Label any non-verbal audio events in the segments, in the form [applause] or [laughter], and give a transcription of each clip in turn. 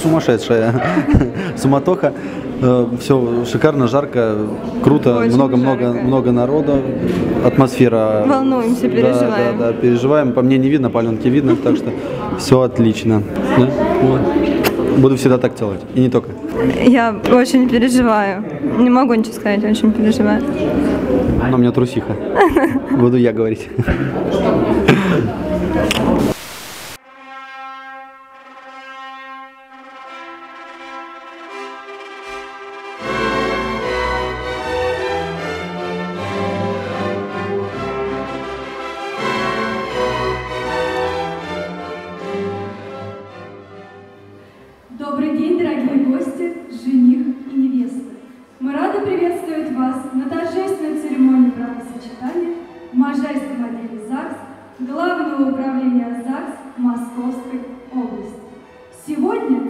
Сумасшедшая [laughs] суматоха. Все шикарно, жарко, круто, Очень много-много жарко. много народа, атмосфера. Волнуемся, Да, переживаем. Да, да, переживаем. По мне не видно, по Аленке видно, так что все отлично. Да? Вот. Буду всегда так делать. И не только. Я очень переживаю. Не могу ничего сказать, очень переживаю. Но у меня трусиха. Буду я говорить. [laughs] Московской области. Сегодня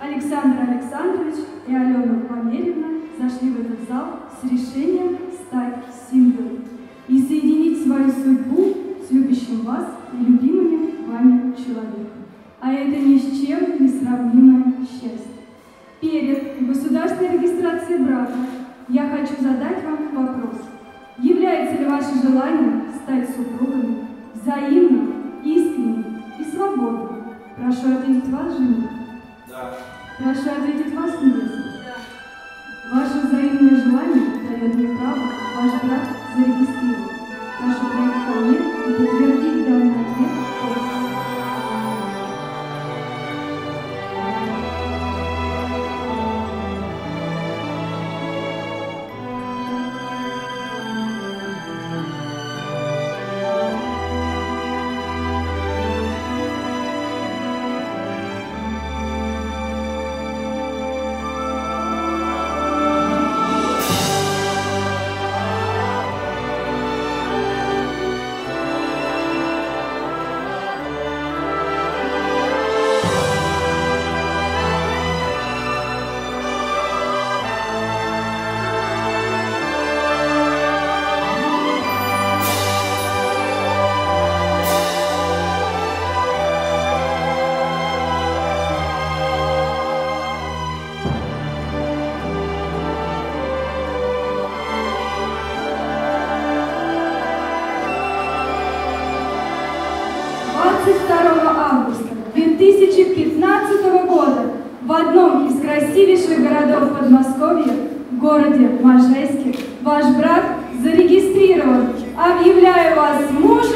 Александр Александрович и Алена Памелевна зашли в этот зал с решением стать семьей и соединить свою судьбу с любящим вас и любимыми вами человеком. А это ни с чем не сравнимое счастье. Перед государственной регистрацией брака я хочу задать вам вопрос. Является ли ваше желание стать супругами свободно? Прошу ответить вас, жених. Да. Прошу ответить вас, невеста. Да. Ваше взаимное желание дает мне право ваш брак зарегистрировать. Августа 2015 года в одном из красивейших городов Подмосковья, городе Можайске, ваш брак зарегистрирован. Объявляю вас мужем